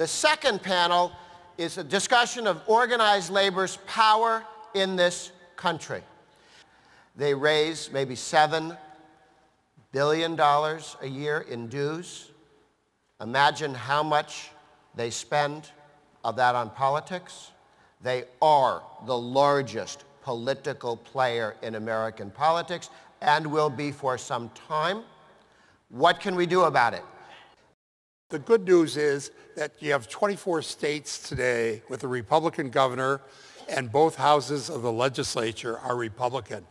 The second panel is a discussion of organized labor's power in this country. They raise maybe $7 billion a year in dues. Imagine how much they spend of that on politics. They are the largest political player in American politics and will be for some time. What can we do about it? The good news is that you have 24 states today with a Republican governor and both houses of the legislature are Republican.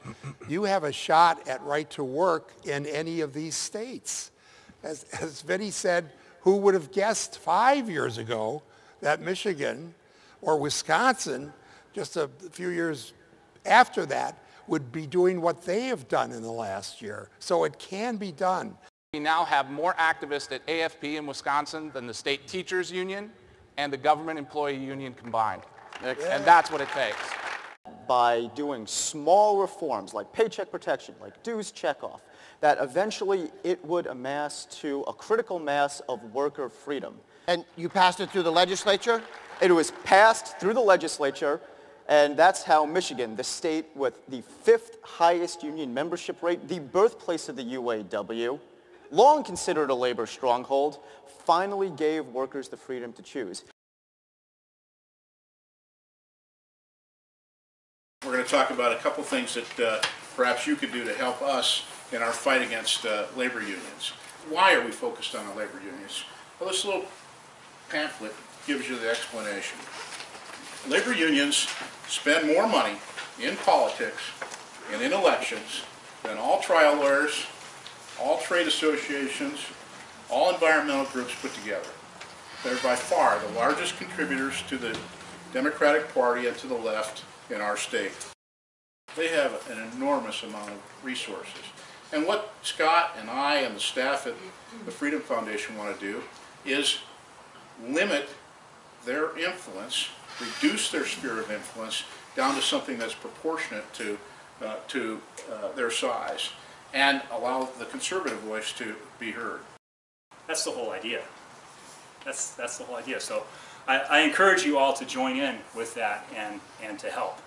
you have a shot at right to work in any of these states. As, as Vinny said, who would have guessed five years ago that Michigan or Wisconsin, just a few years after that, would be doing what they have done in the last year. So it can be done. We now have more activists at AFP in Wisconsin than the state teachers union and the government employee union combined. Yeah. And that's what it takes. By doing small reforms like paycheck protection, like dues checkoff, that eventually it would amass to a critical mass of worker freedom. And you passed it through the legislature? It was passed through the legislature, and that's how Michigan, the state with the fifth highest union membership rate, the birthplace of the UAW, long considered a labor stronghold, finally gave workers the freedom to choose. We're going to talk about a couple things that uh, perhaps you could do to help us in our fight against uh, labor unions. Why are we focused on the labor unions? Well, this little pamphlet gives you the explanation. Labor unions spend more money in politics and in elections than all trial lawyers, all trade associations, all environmental groups put together. They're by far the largest contributors to the Democratic Party and to the left in our state. They have an enormous amount of resources. And what Scott and I and the staff at the Freedom Foundation want to do is limit their influence, reduce their sphere of influence down to something that's proportionate to, uh, to uh, their size and allow the conservative voice to be heard. That's the whole idea. That's, that's the whole idea. So I, I encourage you all to join in with that and, and to help.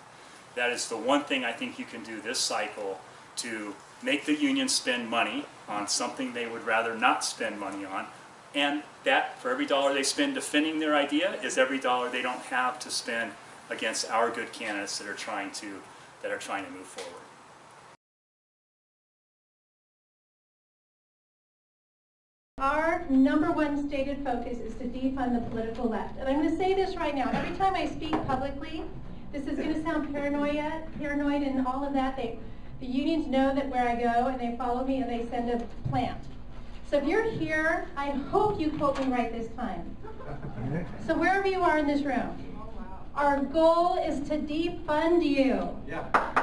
That is the one thing I think you can do this cycle to make the union spend money on something they would rather not spend money on. And that, for every dollar they spend defending their idea, is every dollar they don't have to spend against our good candidates that are trying to, that are trying to move forward. Our number one stated focus is to defund the political left. And I'm going to say this right now. Every time I speak publicly, this is going to sound paranoia, paranoid and all of that. They, the unions know that where I go and they follow me and they send a plant. So if you're here, I hope you quote me right this time. So wherever you are in this room, our goal is to defund you. Yeah.